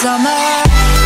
summer.